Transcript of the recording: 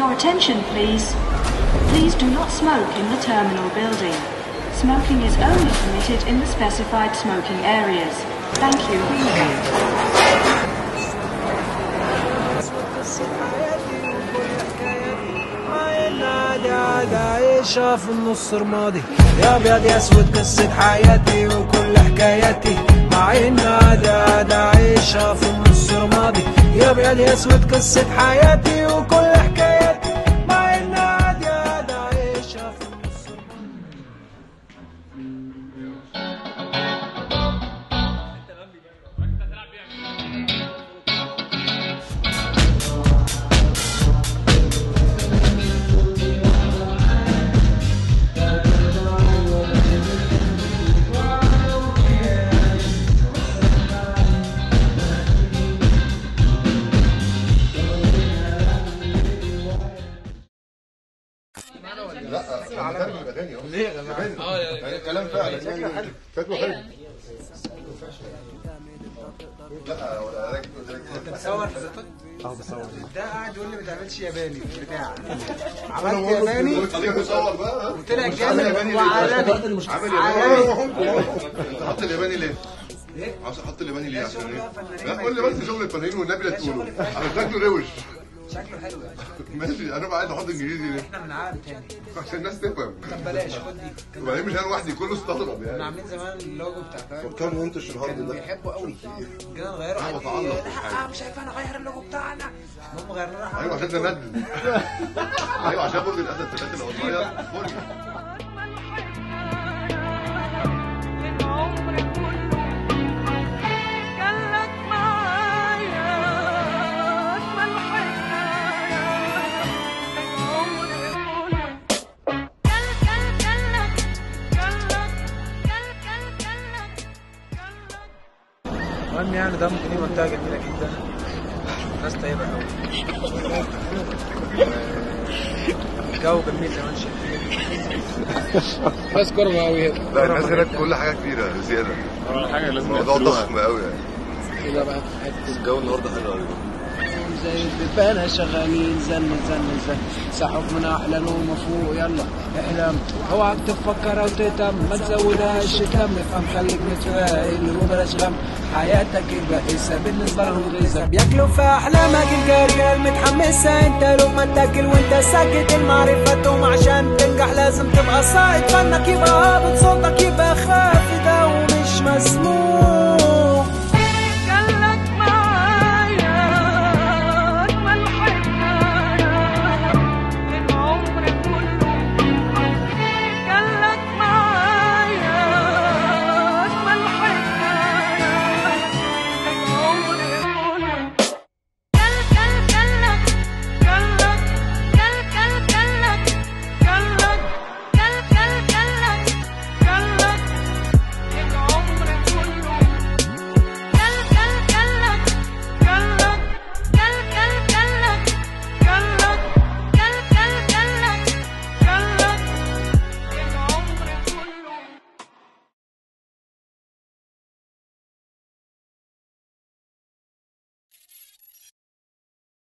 Your attention, please. Please do not smoke in the terminal building. Smoking is only permitted in the specified smoking areas. Thank you. عايشة في النص رمادي يا ابيض يا اسود قصة حياتي وكل حكاياتي مع ان عادي عادي عايشة في النص رمادي يا ابيض يا اسود قصة حياتي وكل حكاياتي لا أنا ترجم الاغاني اهو ليه يا جماعة؟ آه كلام فعلا شكله حلو. شكله حلو لا ولا راكب بتصور حضرتك؟ آه بصور. ده قاعد يقول لي ما تعملش ياباني في البتاع عملت ياباني؟ وطلع عامل جامد؟ وعالمي. عامل. ياباني أنت حاطط الياباني ليه؟ عاوز أحط الياباني ليه عشان إيه؟ لا قول لي بس شغل الفنانين والنبي لا تقوله. أنا شكله روش. شكله حلو يعني ماشي أنا بقى عايز أحط إنجليزي ليه؟ إحنا من عالم تاني عشان الناس تفهم. طب بلاش خد دي. وبعدين مش أنا لوحدي كله استغرب يعني. عاملين زمان اللوجو بتاع فاهم؟ كان منتج الهارد ده؟ بيحبوا قوي. جينا نغيره لي بتعلق. لا مش عارف أنا اغير اللوجو بتاعنا. المهم غيرنا. راح أيوه عشان ده ندل أيوه عشان برج الأسد. الثلاثه اللي قصير المهم يعني ده ممكن يبقى منطقه جميلة جدا. ناس طيبة قوي الجو جميل زي ما انت شايفين بس كرة قوي لا الناس هناك كل حاجة كبيرة زيادة. حاجة لازم الموضوع يقفلوها. ضخم قوي يعني. كده بقى في حتة. الجو النهارده حلو قوي زي البيبانة شغالين. زن زن زن. من أحلى نوم فوق يلا احلم اوعك تفكر أو تهتم؟ ما تزودهاش تم افهم خليك متفائل. وبلاش غم. حياتك البائسة بالنسبة لهم غيظة بياكلوا في أحلامك الجارية المتحمسة أنت لو ما تاكل وأنت ساكت. المعرفة توم عشان تنجح لازم تبقى صائد فنك يبقى هابط صوتك يبقى مسموع